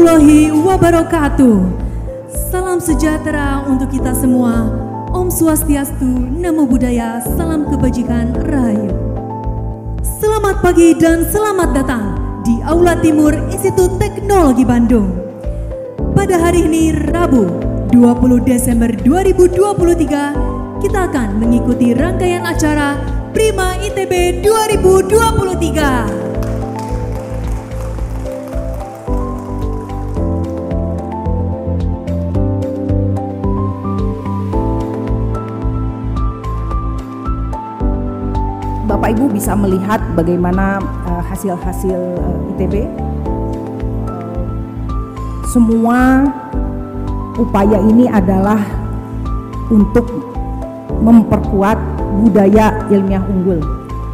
Warahmatullahi wabarakatuh. Salam sejahtera untuk kita semua. Om Swastiastu, Namo Buddhaya, salam kebajikan, rahayu. Selamat pagi dan selamat datang di Aula Timur Institut Teknologi Bandung. Pada hari ini Rabu, 20 Desember 2023, kita akan mengikuti rangkaian acara Prima ITB 2023. Bisa melihat bagaimana uh, hasil-hasil uh, ITB. Semua upaya ini adalah untuk memperkuat budaya ilmiah unggul.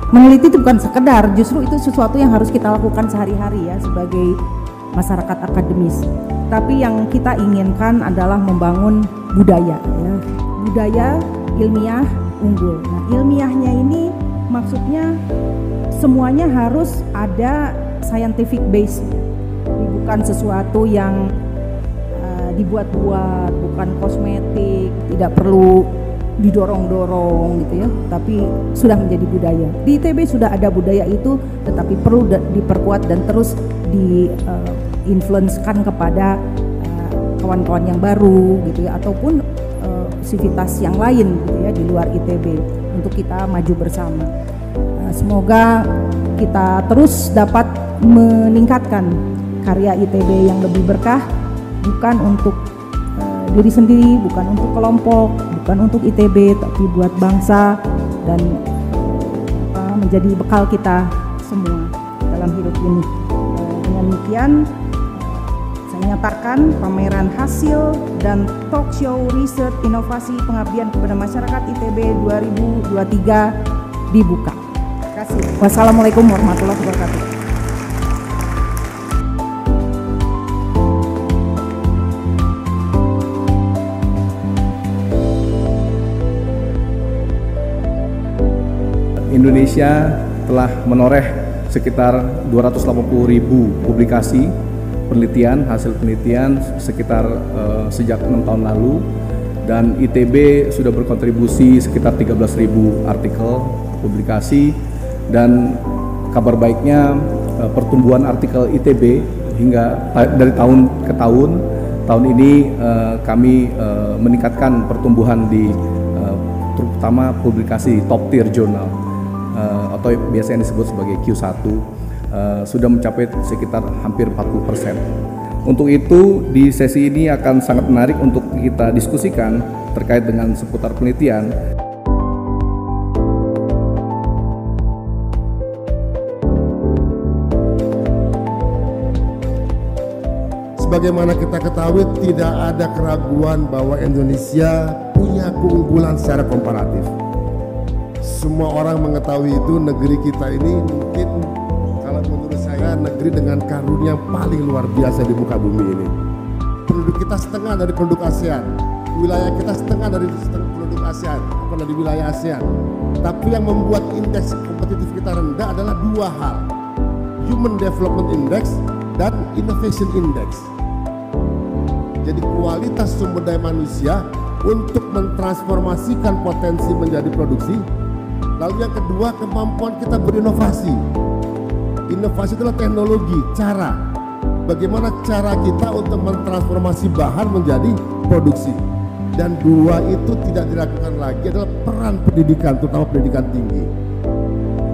Meneliti itu bukan sekedar, justru itu sesuatu yang harus kita lakukan sehari-hari ya sebagai masyarakat akademis. Tapi yang kita inginkan adalah membangun budaya ya. Budaya ilmiah unggul. Nah, ilmiahnya ini maksudnya semuanya harus ada scientific base bukan sesuatu yang uh, dibuat-buat bukan kosmetik tidak perlu didorong-dorong gitu ya tapi sudah menjadi budaya. Di ITB sudah ada budaya itu tetapi perlu diperkuat dan terus di uh, influencekan kepada uh, kawan-kawan yang baru gitu ya ataupun uh, sivitas yang lain gitu ya di luar ITB untuk kita maju bersama. Nah, semoga kita terus dapat meningkatkan karya ITB yang lebih berkah, bukan untuk uh, diri sendiri, bukan untuk kelompok, bukan untuk ITB, tapi buat bangsa dan uh, menjadi bekal kita semua dalam hidup ini. Dengan demikian menyatakan pameran hasil dan talk show riset inovasi pengabdian kepada masyarakat ITB 2023 dibuka. Terima kasih. Wassalamualaikum warahmatullahi wabarakatuh. Indonesia telah menoreh sekitar 280 ribu publikasi penelitian hasil penelitian sekitar uh, sejak enam tahun lalu. Dan ITB sudah berkontribusi sekitar 13.000 artikel publikasi. Dan kabar baiknya uh, pertumbuhan artikel ITB hingga dari tahun ke tahun tahun ini uh, kami uh, meningkatkan pertumbuhan di uh, terutama publikasi top tier journal uh, atau biasanya disebut sebagai Q1 uh, sudah mencapai sekitar hampir 40 persen. Untuk itu di sesi ini akan sangat menarik untuk kita diskusikan terkait dengan seputar penelitian. Sebagaimana kita ketahui tidak ada keraguan bahwa Indonesia punya keunggulan secara komparatif. Semua orang mengetahui itu negeri kita ini mungkin menurut saya negeri dengan karunia paling luar biasa di muka bumi ini. Penduduk kita setengah dari penduduk ASEAN, wilayah kita setengah dari penduduk ASEAN, apalagi di wilayah ASEAN. Tapi yang membuat indeks kompetitif kita rendah adalah dua hal, Human Development Index dan Innovation Index. Jadi kualitas sumber daya manusia untuk mentransformasikan potensi menjadi produksi. Lalu yang kedua kemampuan kita berinovasi Inovasi adalah teknologi, cara. Bagaimana cara kita untuk mentransformasi bahan menjadi produksi. Dan dua itu tidak dilakukan lagi adalah peran pendidikan, terutama pendidikan tinggi.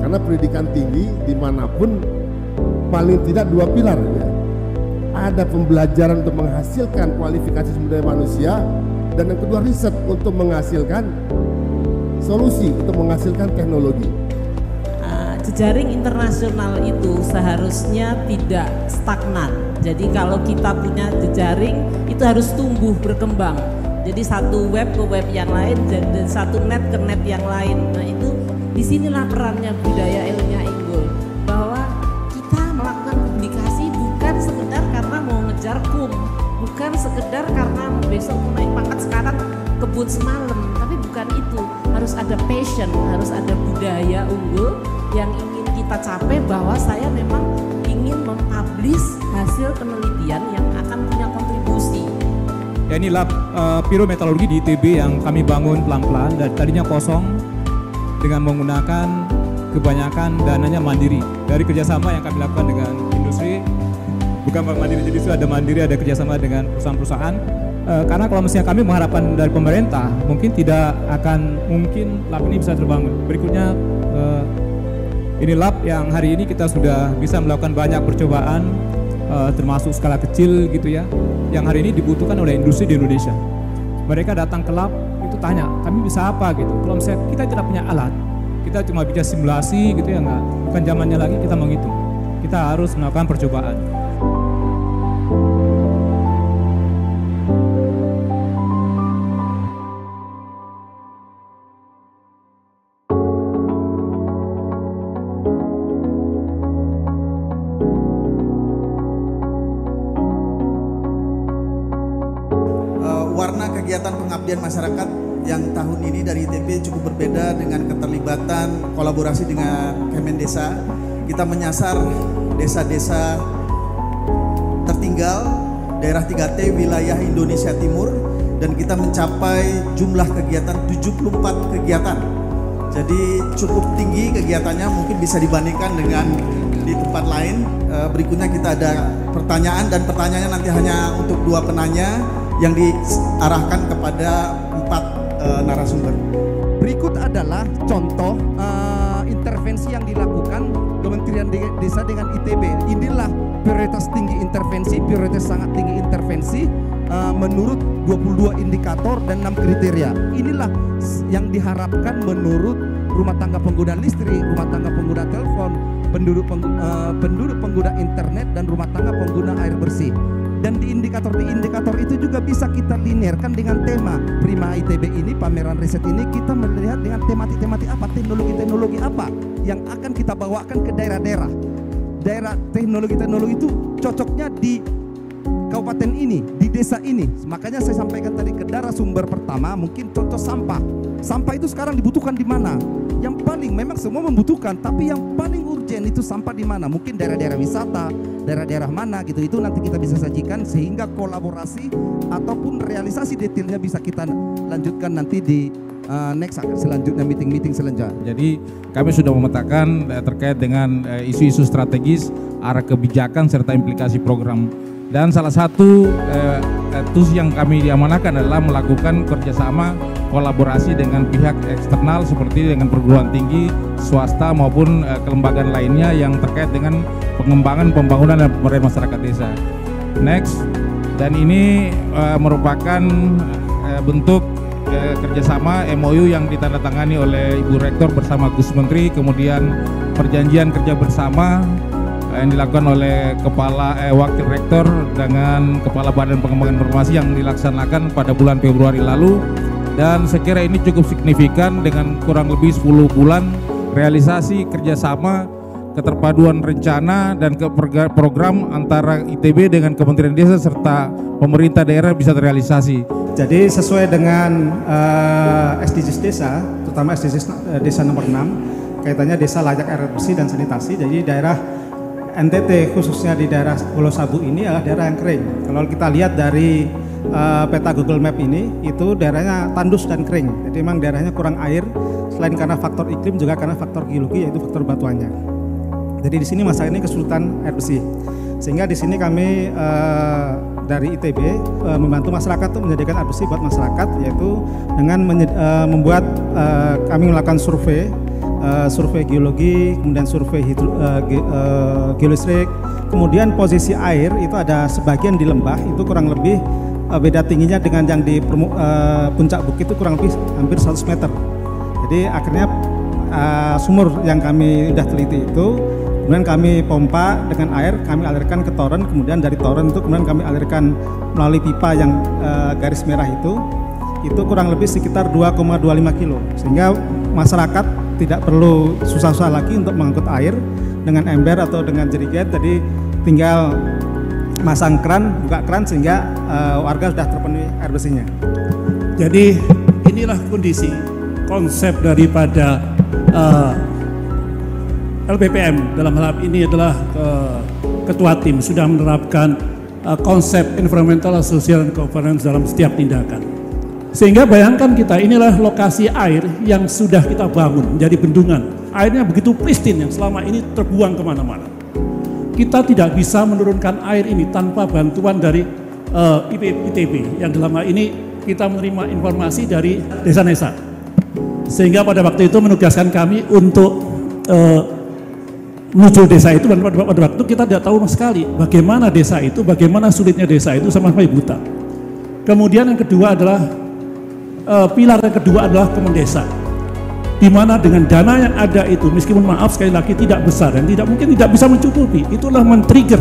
Karena pendidikan tinggi di mana pun paling tidak dua pilar. Ya. Ada pembelajaran untuk menghasilkan kualifikasi sumber daya manusia dan yang kedua riset untuk menghasilkan solusi untuk menghasilkan teknologi jejaring internasional itu seharusnya tidak stagnan. Jadi kalau kita punya jejaring itu harus tumbuh berkembang. Jadi satu web ke web yang lain dan satu net ke net yang lain. Nah itu di sinilah perannya budaya ilmiah unggul bahwa kita melakukan publikasi bukan sekedar karena mau ngejar kum, bukan sekedar karena besok mau naik pangkat sekarang kebut semalam, tapi bukan itu. Harus ada passion, harus ada budaya unggul yang ingin kita capai bahwa saya memang ingin mempublish hasil penelitian yang akan punya kontribusi. Ya ini lab uh, pirometalurgi di ITB yang kami bangun pelan-pelan dan tadinya kosong dengan menggunakan kebanyakan dananya mandiri. Dari kerjasama yang kami lakukan dengan industri bukan mandiri jadi itu ada mandiri ada kerjasama dengan perusahaan-perusahaan. Uh, karena kalau misalnya kami mengharapkan dari pemerintah mungkin tidak akan mungkin lab ini bisa terbangun. Berikutnya uh, ini lab yang hari ini kita sudah bisa melakukan banyak percobaan uh, termasuk skala kecil gitu ya yang hari ini dibutuhkan oleh industri di Indonesia. Mereka datang ke lab itu tanya kami bisa apa? gitu. Kalau misalnya kita tidak punya alat kita cuma bisa simulasi gitu ya nggak bukan zamannya lagi kita menghitung. Kita harus melakukan percobaan Kita menyasar desa-desa tertinggal daerah 3T wilayah Indonesia Timur dan kita mencapai jumlah kegiatan 74 kegiatan. Jadi cukup tinggi kegiatannya mungkin bisa dibandingkan dengan di tempat lain. Eh, Berikutnya kita ada pertanyaan dan pertanyaannya nanti hanya untuk dua penanya yang diarahkan kepada empat eh, narasumber. Berikut adalah contoh eh, intervensi yang dilakukan Kementerian De- Desa dengan ITB. Inilah prioritas tinggi intervensi, prioritas sangat tinggi intervensi eh, menurut 22 indikator dan 6 kriteria. Inilah yang diharapkan menurut rumah tangga pengguna listrik, rumah tangga pengguna telepon, penduduk penggu- eh, penduduk pengguna internet dan rumah tangga pengguna air bersih. Dan di indikator di indikator itu juga bisa kita linearkan dengan tema Prima ITB ini pameran riset ini kita melihat dengan tematik-tematik apa teknologi-teknologi apa yang akan kita bawakan ke daerah-daerah. Daerah teknologi-teknologi itu cocoknya di kabupaten ini, di desa ini. Makanya saya sampaikan tadi ke darah sumber pertama mungkin contoh sampah. Sampah itu sekarang dibutuhkan di mana? Yang paling memang semua membutuhkan, tapi yang paling urgent itu sampah di mana? Mungkin daerah-daerah wisata, daerah-daerah mana gitu. Itu nanti kita bisa sajikan sehingga kolaborasi ataupun realisasi detailnya bisa kita lanjutkan nanti di uh, next selanjutnya meeting-meeting selanjutnya. Jadi kami sudah memetakan eh, terkait dengan eh, isu-isu strategis, arah kebijakan serta implikasi program. Dan salah satu eh, tools yang kami diamanahkan adalah melakukan kerjasama kolaborasi dengan pihak eksternal seperti dengan perguruan tinggi, swasta maupun eh, kelembagaan lainnya yang terkait dengan pengembangan pembangunan dan pemberdayaan masyarakat desa. Next, dan ini eh, merupakan eh, bentuk eh, kerjasama MOU yang ditandatangani oleh Ibu Rektor bersama Gus Menteri, kemudian perjanjian kerja bersama yang dilakukan oleh Kepala eh, Wakil Rektor dengan Kepala Badan Pengembangan Informasi yang dilaksanakan pada bulan Februari lalu dan saya kira ini cukup signifikan dengan kurang lebih 10 bulan realisasi kerjasama keterpaduan rencana dan ke program antara ITB dengan Kementerian Desa serta pemerintah daerah bisa terrealisasi. Jadi sesuai dengan eh, SDGs desa, terutama SDGs desa nomor 6, kaitannya desa layak air bersih dan sanitasi. Jadi daerah NTT khususnya di daerah Pulau Sabu ini adalah daerah yang kering. Kalau kita lihat dari eh, peta Google Map ini, itu daerahnya tandus dan kering. Jadi memang daerahnya kurang air, selain karena faktor iklim juga karena faktor geologi yaitu faktor batuannya. Jadi di sini masalah ini kesulitan air bersih. Sehingga di sini kami eh, dari ITB eh, membantu masyarakat untuk menyediakan air bersih buat masyarakat yaitu dengan eh, membuat eh, kami melakukan survei eh, survei geologi, kemudian survei hidro, eh, ge- eh, geolistrik, kemudian posisi air itu ada sebagian di lembah itu kurang lebih eh, beda tingginya dengan yang di eh, puncak bukit itu kurang lebih hampir 100 meter. Jadi akhirnya eh, sumur yang kami sudah teliti itu kemudian kami pompa dengan air kami alirkan ke toren kemudian dari toren itu kemudian kami alirkan melalui pipa yang eh, garis merah itu itu kurang lebih sekitar 2,25 kilo sehingga masyarakat tidak perlu susah-susah lagi untuk mengangkut air dengan ember atau dengan jerigen jadi tinggal masang keran buka keran sehingga eh, warga sudah terpenuhi air bersihnya Jadi inilah kondisi konsep daripada eh, LPPM dalam hal ini adalah eh, ketua tim sudah menerapkan uh, konsep environmental, social, dan governance dalam setiap tindakan. Sehingga bayangkan kita inilah lokasi air yang sudah kita bangun menjadi bendungan. Airnya begitu pristine yang selama ini terbuang ke mana-mana. Kita tidak bisa menurunkan air ini tanpa bantuan dari uh, ITB yang dalam hal ini kita menerima informasi dari desa-desa. Sehingga pada waktu itu menugaskan kami untuk uh, menuju desa itu dan pada, pada waktu kita tidak tahu sekali bagaimana desa itu, bagaimana sulitnya desa itu sama sampai buta. Kemudian yang kedua adalah uh, pilar yang kedua adalah kemendesa di mana dengan dana yang ada itu meskipun maaf sekali lagi tidak besar dan tidak mungkin tidak bisa mencukupi. Itulah men-trigger.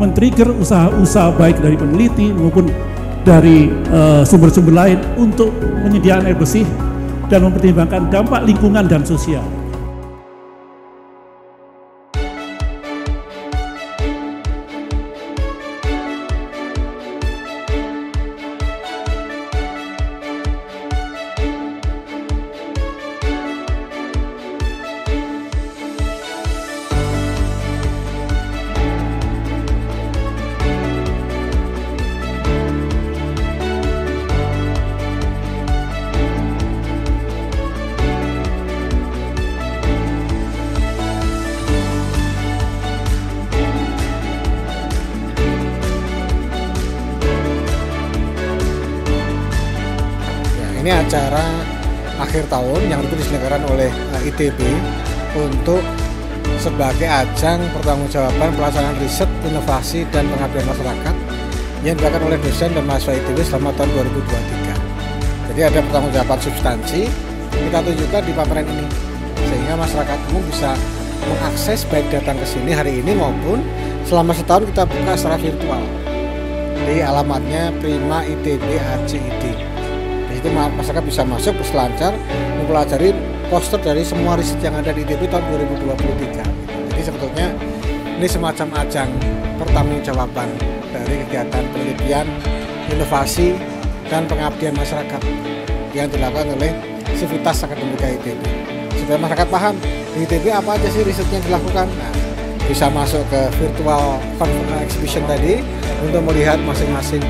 Men-trigger usaha-usaha baik dari peneliti maupun dari eh, sumber-sumber uh, lain untuk menyediakan air bersih dan mempertimbangkan dampak lingkungan dan sosial. Ini acara akhir tahun yang itu diselenggarakan oleh eh, ITB untuk sebagai ajang pertanggungjawaban pelaksanaan riset, inovasi, dan pengabdian masyarakat yang dilakukan oleh dosen dan mahasiswa ITB selama tahun 2023. Jadi ada pertanggungjawaban substansi kita tunjukkan di pameran ini sehingga masyarakat umum bisa mengakses baik datang ke sini hari ini maupun selama setahun kita buka secara virtual di alamatnya Prima ITB itu masyarakat bisa masuk berselancar mempelajari poster dari semua riset yang ada di ITB tahun 2023 jadi sebetulnya ini semacam ajang pertanggungjawaban dari kegiatan penelitian inovasi dan pengabdian masyarakat yang dilakukan oleh Sivitas Akademika ITB supaya masyarakat paham di ITB apa aja sih risetnya dilakukan? Nah, bisa masuk ke virtual exhibition tadi untuk melihat masing-masing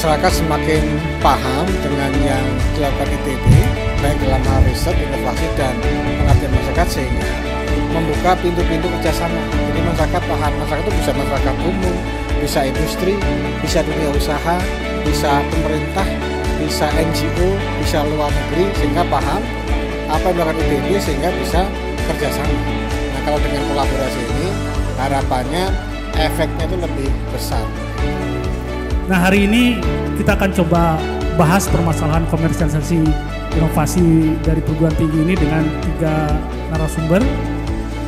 masyarakat semakin paham dengan yang dilakukan ITB baik dalam hal riset, inovasi dan pengabdian masyarakat sehingga membuka pintu-pintu kerjasama. Jadi masyarakat paham, masyarakat itu bisa masyarakat umum, bisa industri, bisa dunia usaha, bisa pemerintah, bisa NGO, bisa luar negeri sehingga paham apa yang dilakukan ITB sehingga bisa kerjasama. Nah kalau dengan kolaborasi ini harapannya efeknya itu lebih besar. Nah hari ini kita akan coba bahas permasalahan komersialisasi inovasi dari perguruan tinggi ini dengan tiga narasumber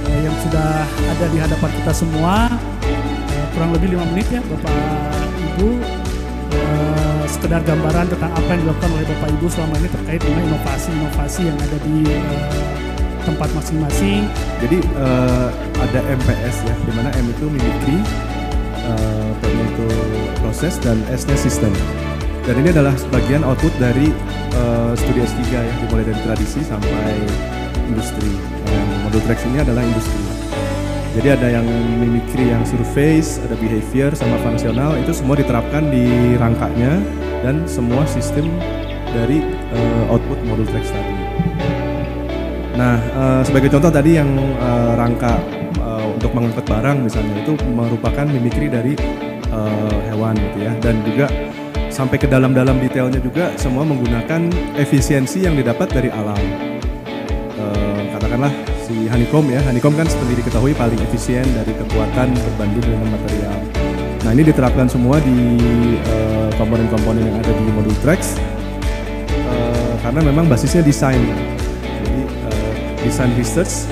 eh, yang sudah ada di hadapan kita semua eh, kurang lebih lima menit ya Bapak Ibu eh, sekedar gambaran tentang apa yang dilakukan oleh Bapak Ibu selama ini terkait dengan inovasi-inovasi yang ada di eh, tempat masing-masing. Jadi uh, ada MPS ya, di mana M itu mimikri, uh, P itu proses dan S-nya sistem. Dan ini adalah sebagian output dari uh, studi S3 ya, dimulai dari tradisi sampai industri. Yang modul tracks ini adalah industri. Jadi ada yang mimikri yang surface, ada behavior sama fungsional itu semua diterapkan di rangkanya dan semua sistem dari uh, output modul tracks tadi. Nah, uh, sebagai contoh tadi yang uh, rangka untuk mengangkut barang misalnya itu merupakan mimikri dari uh, hewan gitu ya dan juga sampai ke dalam-dalam detailnya juga semua menggunakan efisiensi yang didapat dari alam. Uh, katakanlah si honeycomb ya, honeycomb kan seperti diketahui paling efisien dari kekuatan berbanding dengan material. Nah ini diterapkan semua di komponen-komponen uh, yang ada di modul tracks uh, karena memang basisnya desain. Jadi desain research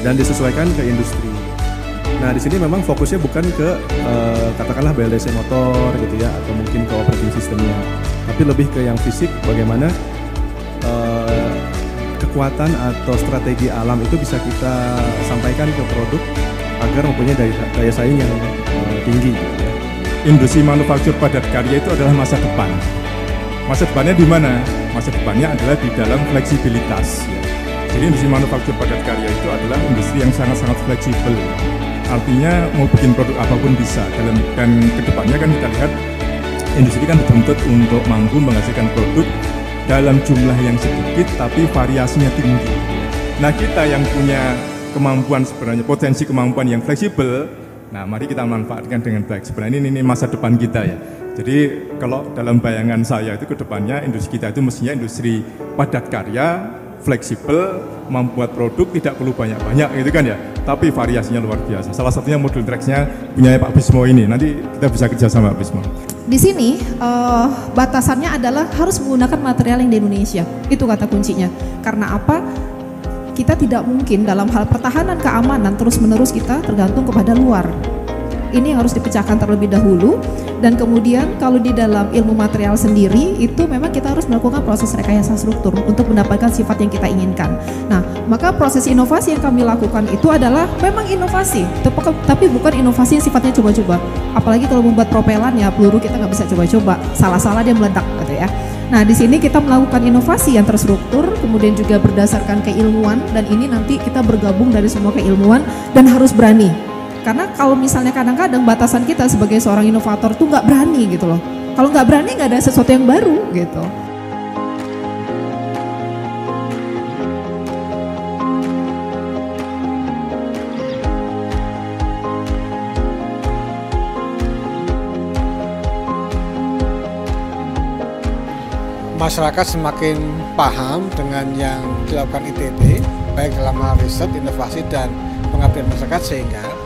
dan disesuaikan ke industri. Nah di sini memang fokusnya bukan ke uh, katakanlah BLDC motor gitu ya atau mungkin ke operating sistemnya, tapi lebih ke yang fisik bagaimana uh, kekuatan atau strategi alam itu bisa kita sampaikan ke produk agar mempunyai daya, daya saing yang uh, tinggi. Gitu ya. Industri manufaktur padat karya itu adalah masa depan. Masa depannya di mana? Masa depannya adalah di dalam fleksibilitas. Jadi industri manufaktur padat karya itu adalah industri yang sangat-sangat fleksibel. Artinya mau bikin produk apa pun bisa. Dalam, dan ke depannya kan kita lihat industri kan dituntut untuk mampu menghasilkan produk dalam jumlah yang sedikit tapi variasinya tinggi. Nah kita yang punya kemampuan sebenarnya potensi kemampuan yang fleksibel Nah, mari kita manfaatkan dengan baik. Sebenarnya ini, ini masa depan kita ya. Jadi kalau dalam bayangan saya itu ke depannya industri kita itu mestinya industri padat karya, fleksibel, membuat produk tidak perlu banyak-banyak gitu kan ya. Tapi variasinya luar biasa. Salah satunya modul tracksnya punya Pak Bismo ini. Nanti kita bisa kerja sama Pak Bismo. Di sini uh, batasannya adalah harus menggunakan material yang di Indonesia. Itu kata kuncinya. Karena apa? kita tidak mungkin dalam hal pertahanan keamanan terus-menerus kita tergantung kepada luar. Ini harus dipecahkan terlebih dahulu dan kemudian kalau di dalam ilmu material sendiri itu memang kita harus melakukan proses rekayasa struktur untuk mendapatkan sifat yang kita inginkan. Nah, maka proses inovasi yang kami lakukan itu adalah memang inovasi, tapi bukan inovasi yang sifatnya coba-coba. Apalagi kalau membuat propelan ya peluru kita nggak bisa coba-coba, salah-salah dia meledak gitu ya. Nah, di sini kita melakukan inovasi yang terstruktur, kemudian juga berdasarkan keilmuan dan ini nanti kita bergabung dari semua keilmuan dan harus berani. Karena kalau misalnya kadang-kadang batasan kita sebagai seorang inovator tuh nggak berani gitu loh. Kalau nggak berani nggak ada sesuatu yang baru gitu. masyarakat semakin paham dengan yang dilakukan ITB baik dalam hal riset, inovasi dan pengabdian masyarakat sehingga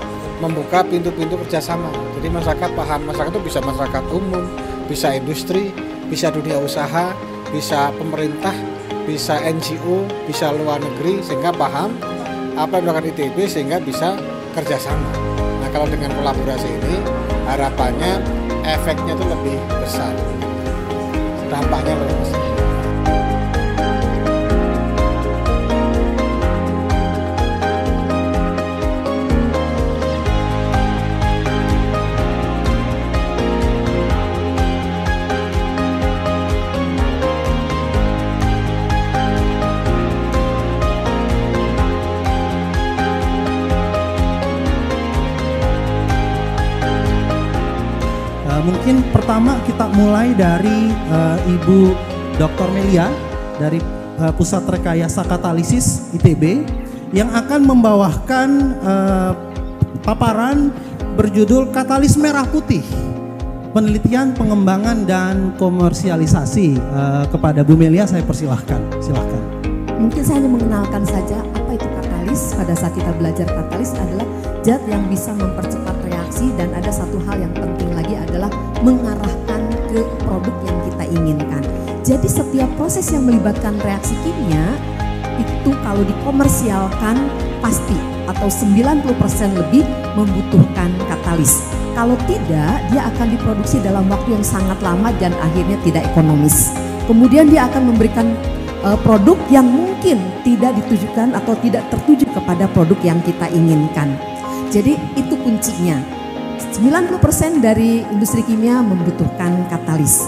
membuka pintu-pintu kerjasama. Jadi masyarakat paham, masyarakat itu bisa masyarakat umum, bisa industri, bisa dunia usaha, bisa pemerintah, bisa NGO, bisa luar negeri sehingga paham apa yang dilakukan ITB sehingga bisa kerjasama. Nah kalau dengan kolaborasi ini harapannya efeknya itu lebih besar dampaknya loh mas. Kita mulai dari uh, Ibu Dr. Melia dari uh, Pusat Rekayasa Katalisis ITB yang akan membawakan uh, paparan berjudul Katalis Merah Putih penelitian, pengembangan dan komersialisasi uh, kepada Bu Melia saya persilahkan. Silahkan. Mungkin saya hanya mengenalkan saja apa itu katalis. Pada saat kita belajar katalis adalah zat yang bisa mempercepat reaksi dan ada satu hal yang penting lagi adalah mengarahkan ke produk yang kita inginkan. Jadi setiap proses yang melibatkan reaksi kimia itu kalau dikomersialkan pasti atau 90% lebih membutuhkan katalis. Kalau tidak, dia akan diproduksi dalam waktu yang sangat lama dan akhirnya tidak ekonomis. Kemudian dia akan memberikan uh, produk yang mungkin tidak ditujukan atau tidak tertuju kepada produk yang kita inginkan. Jadi itu kuncinya. 90% dari industri kimia membutuhkan katalis.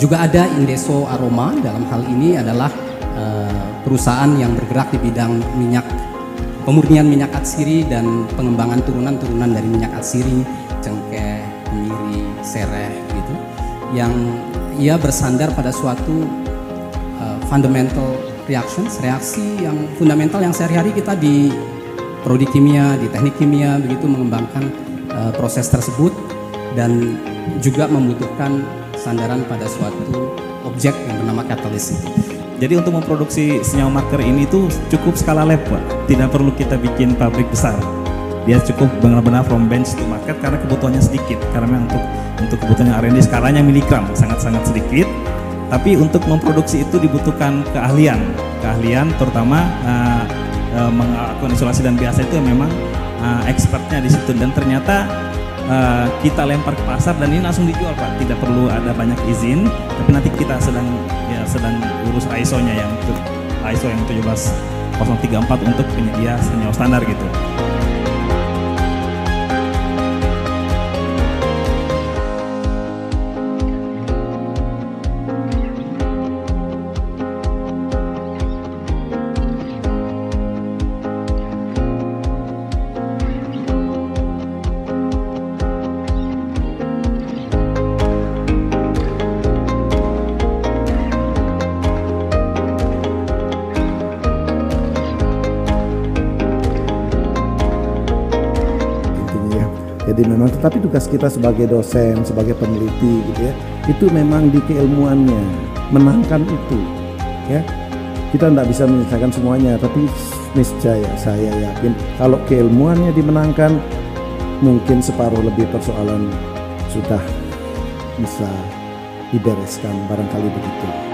Juga ada Indeso Aroma dalam hal ini adalah uh, perusahaan yang bergerak di bidang minyak pemurnian minyak atsiri dan pengembangan turunan-turunan dari minyak atsiri, cengkeh, kemiri, sereh gitu. Yang ia bersandar pada suatu uh, fundamental reactions, reaksi yang fundamental yang sehari-hari kita di prodi kimia, di teknik kimia begitu mengembangkan uh, proses tersebut dan juga membutuhkan sandaran pada suatu objek yang bernama katalis Jadi untuk memproduksi senyawa marker ini tuh cukup skala lab Pak, tidak perlu kita bikin pabrik besar. Dia cukup benar-benar from bench to market karena kebutuhannya sedikit. Karena memang untuk untuk kebutuhannya R&D skalanya miligram, sangat-sangat sedikit. Tapi untuk memproduksi itu dibutuhkan keahlian, keahlian terutama uh, uh, melakukan isolasi dan biasa itu memang uh, expertnya di situ dan ternyata uh, kita lempar ke pasar dan ini langsung dijual pak tidak perlu ada banyak izin tapi nanti kita sedang ya sedang urus ISO-nya yang ISO yang 17034 untuk penyedia senyawa standar gitu. Jadi memang tetapi tugas kita sebagai dosen, sebagai peneliti gitu ya, itu memang di keilmuannya menangkan itu ya. Kita tidak bisa menyelesaikan semuanya, tapi niscaya saya yakin kalau keilmuannya dimenangkan mungkin separuh lebih persoalan sudah bisa dibereskan barangkali begitu.